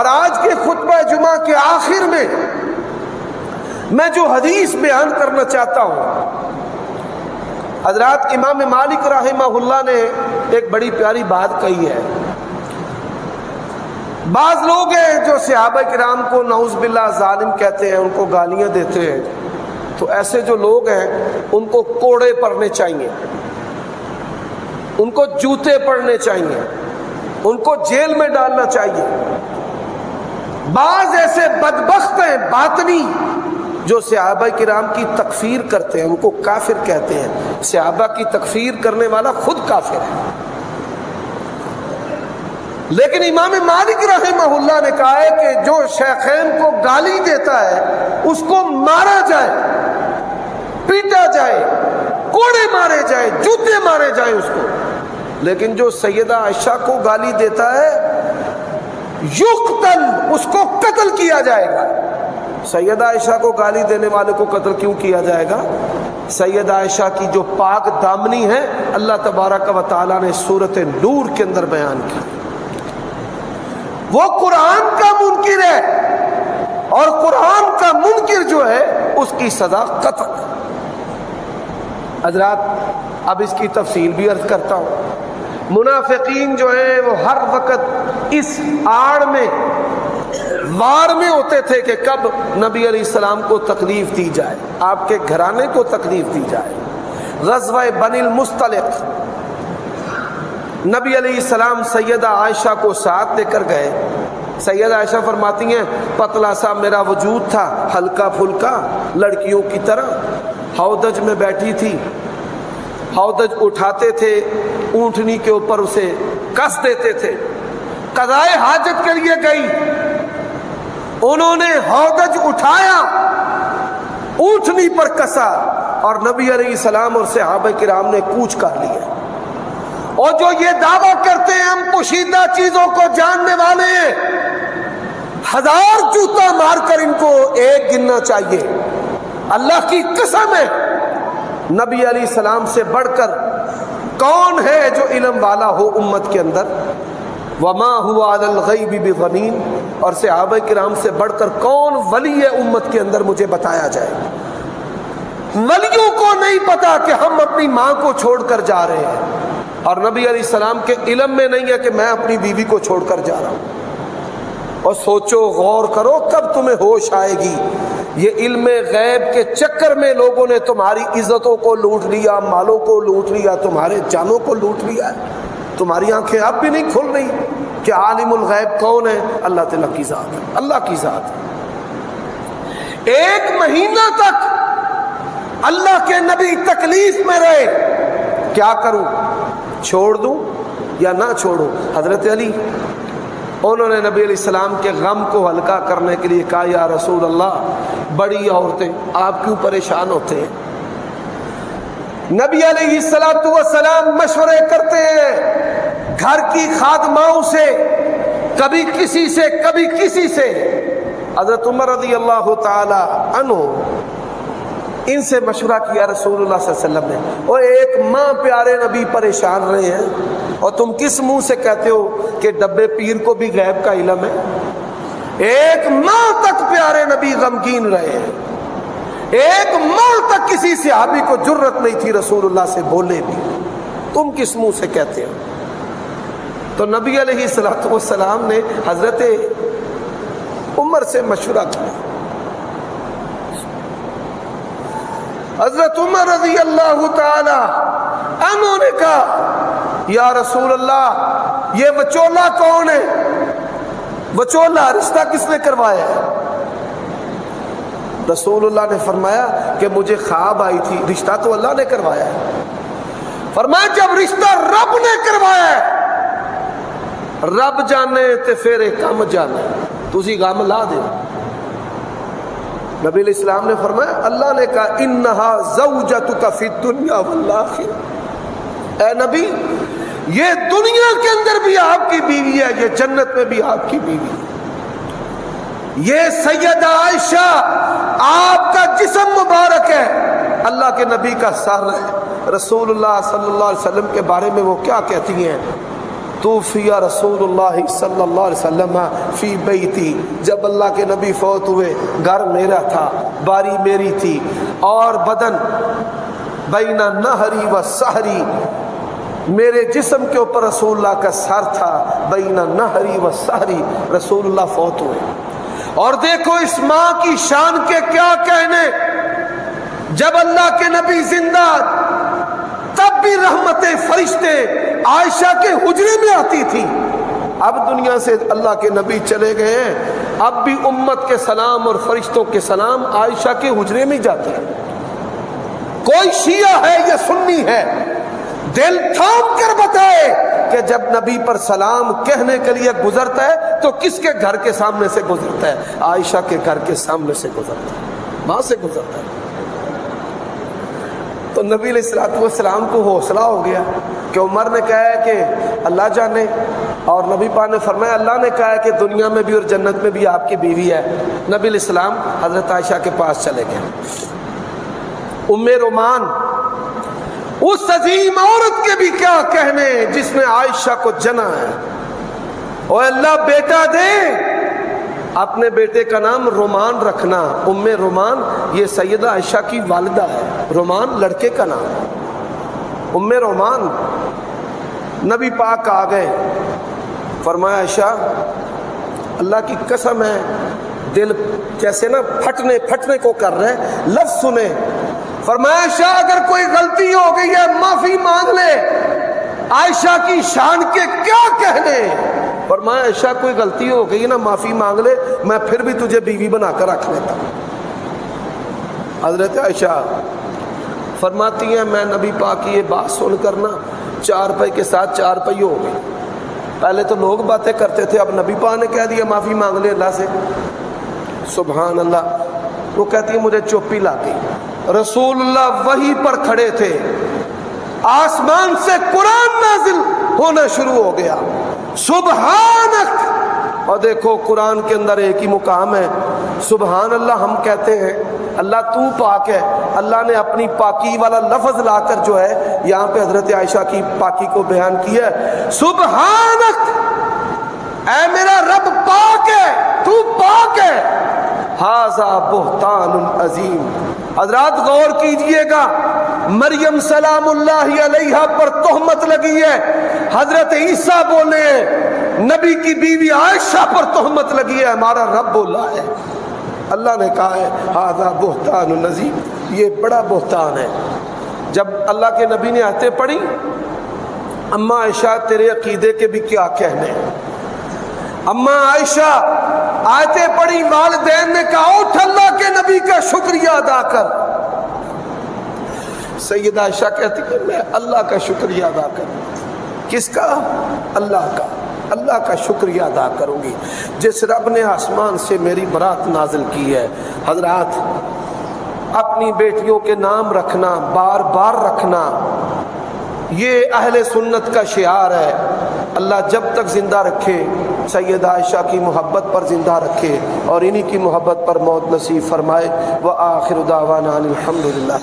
और आज के खुतबा जुमा के आखिर में मैं जो हदीस बयान करना चाहता हूँ, हज़रत इमाम मालिक राहिमाहुल्ला ने एक बड़ी प्यारी बात कही है। बाज लोग हैं जो सिहाब कराम को नौजबिल्ला जालिम कहते हैं, उनको गालियाँ देते हैं तो ऐसे जो लोग हैं, उनको कोड़े पड़ने चाहिए, उनको जूते पड़ने चाहिए, उनको जेल में डालना चाहिए बाज ऐसे बदबख्त हैं, बातनी, जो सियाबा किराम की तकफीर करते हैं, उनको काफिर कहते हैं। सियाबा की तकफीर करने वाला खुद काफिर है। लेकिन इमाम मालिक रहमहुल्ला ने कहा है कि जो शेखैन को गाली देता है, उसको मारा जाए, पीटा जाए, कोड़े मारे जाए, जूते मारे जाए उसको। लेकिन जो सैयदा आयशा को गाली देता है युक्तल उसको कत्ल किया जाएगा। सैयद आयशा को गाली देने वाले को कत्ल क्यों किया जाएगा? सैयद आयशा की जो पाक दामनी है, अल्लाह तबारक व ताला ने सूरत नूर के अंदर बयान की। वो कुरान का मुनकिर है, और कुरान का मुनकिर जो है, उसकी सजा कत्ल। हजरात, अब इसकी तफसील भी अर्ज़ करता हूँ। मुनाफिकीन जो है, वो हर वक्त इस आड़ में, वार में होते थे कि कब नबी सलाम को तकलीफ़ दी जाए, आपके घराने को तकलीफ़ दी जाए। गजवा बनिल मुस्तलिक, नबी सलाम सैयदा आयशा को साथ लेकर गए। सैयद आयशा फरमाती हैं, पतला सा मेरा वजूद था हल्का फुल्का लड़कियों की तरह, हौदज में बैठी थी हौदज उठाते थे, ऊंटनी के ऊपर उसे कस देते थे। कदाए हाजत के लिए गई। उन्होंने हौदज उठाया, ऊंटनी पर कसा और नबी सलाम और सहाब किराम ने कूच कर लिया। और जो ये दावा करते हैं, हम पोशीदा चीज़ों को जानने वाले हैं। हज़ार जूता मारकर इनको एक गिनना चाहिए। अल्लाह की कसम है नबी अली सलाम से बढ़कर कौन है जो इलम वाला हो उम्मत के अंदर? वमा हुआ गईबीन और सहाब कराम से बढ़कर कौन वली है उम्मत के अंदर मुझे बताया जाए? वलियों को नहीं पता कि हम अपनी माँ को छोड़कर जा रहे हैं। और नबी अली सलाम के इलम में नहीं है कि मैं अपनी बीवी को छोड़कर जा रहा हूँ। और सोचो, गौर करो, कब तुम्हें होश आएगी? ये इल्म गैब के चक्कर में लोगों ने तुम्हारी इज्जतों को लूट लिया, मालों को लूट लिया, तुम्हारे जानों को लूट लिया तुम्हारी आँखें अब भी नहीं खुल रही कि आलिमुल गैब कौन है? अल्लाह तला की ज़ात है, अल्लाह की ज़ात है। एक महीना तक अल्लाह के नबी तकलीफ़ में रहे, क्या करूँ? छोड़ दूँ या ना छोड़ूं? हज़रत अली उन्होंने नबी सलाम के गम को हल्का करने के लिए कहा, या रसूल अल्लाह बड़ी औरतें आप क्यों परेशान होते हैं? नबी सलाम मशवरे करते हैं, घर की खादमाओं से, कभी किसी से, कभी किसी से। हज़रत उमर रदी अल्लाह तनो इनसे मशवरा किया सल्लल्लाहु वसल्लम ने। और एक माँ प्यारे नबी परेशान रहे हैं। और तुम किस मुँह से कहते हो कि डब्बे पीर को भी गैब का इलम है? एक माह तक प्यारे नबी गमगीन रहे हैं। एक माह तक किसी सिहाबी को ज़रूरत नहीं थी रसूलुल्लाह से बोले भी। तुम किस मुँह से कहते हो? तो नबी सलाम ने हज़रत उमर से मशवरा किया। हज़रत उमर रज़ी अल्लाह उन्होंने कहा, या रसूल अल्लाह ये वचोला कौन है? वचोला रिश्ता किसने करवाया है? रसूलुल्लाह ने फरमाया कि मुझे ख्वाब आई थी, रिश्ता तो अल्लाह ने करवाया है। फरमाया, जब रिश्ता रब ने करवाया है, रब जाने तो फिर कम जाने तुम गम ला दे नबी इस्लाम ने फरमाया, अल्लाह ने कहा इन नहा जऊजत का फिर दुनिया ए नबी, ये दुनिया के अंदर भी आपकी बीवी है, ये जन्नत में भी आपकी बीवी है। ये सैयद आयशा, आपका जिसम मुबारक है। अल्लाह के नबी का सर है। रसूलुल्लाह सल्लल्लाहु अलैहि वसल्लम के बारे में वो क्या कहती हैं? तूफिया रसूल सल्लाम फ़ी बई थी जब अल्लाह के नबी फौत हुए, घर मेरा था, बारी मेरी थी, और बदन बैना नहरी व सहरी, मेरे जिस्म के ऊपर रसूलुल्लाह का सर था, बैना नहरी व सहरी, रसूलुल्लाह फौत हुए। और देखो इस माँ की शान के क्या कहने, जब अल्लाह के नबी ज़िंदा, तब भी रहमत फरिश्ते आयशा के हुजरे में आती थी। अब दुनिया से अल्लाह के नबी चले गए हैं। अब भी उम्मत के सलाम और फरिश्तों के सलाम आयशा के हुजरे में जाते हैं। कोई शिया है, या सुन्नी है। दिल थाम कर बताए कि जब नबी पर सलाम कहने के लिए गुजरता है तो किसके घर के सामने से गुजरता है? आयशा के घर के सामने से गुजरता है। माँ से गुजरता है। तो नबी सलाम को हौसला हो गया कि उमर ने कहा है कि अल्लाह जाने। और नबी पा ने फरमाया, अल्लाह ने कहा है कि दुनिया में भी और जन्नत में भी आपकी बीवी है। नबी इस्लाम हज़रत आयशा के पास चले गए। उम्मे रोमान, उस अजीम औरत के भी क्या कहने जिसने आयशा को जना है? और अल्लाह, बेटा दे। अपने बेटे का नाम रोमान रखना। उम्मे रोमान, ये सैयदा आयशा की वालदा है। रोमान लड़के का नाम उम्मे रोमान, नबी पाक आ गए। फरमाया आयशा अल्लाह की कसम है, दिल जैसे ना फटने फटने को कर रहे हैं, लफ्ज सुने। फरमाया आयशा अगर कोई गलती हो गई है, माफ़ी मांग ले। आयशा की शान के क्या कहने? फरमाया कोई गलती हो गई ना, माफ़ी मांग ले, मैं फिर भी तुझे बीवी बनाकर रख लेता हज़रत आयशा फरमाती हैं, मैं नबी पा की ये बात सुनकर ना चार पै के साथ चार पई हो गई पहले तो लोग बातें करते थे, अब नबी पा ने कह दिया, माफ़ी मांग ले अल्लाह से। सुबहान अल्लाह वो कहती है, मुझे चुप्पी ला गई रसूलुल्लाह वही पर खड़े थे। आसमान से कुरान नाजिल होना शुरू हो गया। सुबहानक और देखो, कुरान के अंदर एक ही मुकाम है सुबहान अल्लाह हम कहते हैं, अल्लाह तू पाक है, अल्लाह ने अपनी पाकी वाला लफज लाकर जो है, यहाँ पे हज़रत आयशा की पाकी को बयान किया है। सुबहानक, ऐ मेरा रब पाक है, तू पाक है। हाजा बोहतान अजीम। हजरात गौर कीजिएगा, मरियम सलाम पर तोहमत लगी है। हज़रत ईसा बोले नबी की बीवी आयशा पर तोहमत लगी है, हमारा रब बोला है। अल्लाह ने कहा है, हाजा बोहतान नजीम ये बड़ा बोहतान है। जब अल्लाह के नबी ने आते पढ़ी, अम्मा आयशा तेरे अकीदे के भी क्या कहने अम्मा आयशा, आयते पढ़ी, वालदेन ने कहा, उठ अल्लाह के नबी का शुक्रिया अदा कर। सैयद आयशा कहती है, मैं अल्लाह का शुक्रिया अदा कर। किसका? अल्लाह का। अल्लाह का शुक्रिया अदा करूँगी। जिस रब ने आसमान से मेरी बरात नाजिल की है, हजरात, अपनी बेटियों के नाम रखना बार बार रखना, ये अहल सुन्नत का शियार है। अल्लाह जब तक ज़िंदा रखे, सैयद आयशा की मोहब्बत पर ज़िंदा रखे और इन्हीं की मोहब्बत पर मौत नसीब फरमाए। व आखिर दावाना अलहमदिल्ला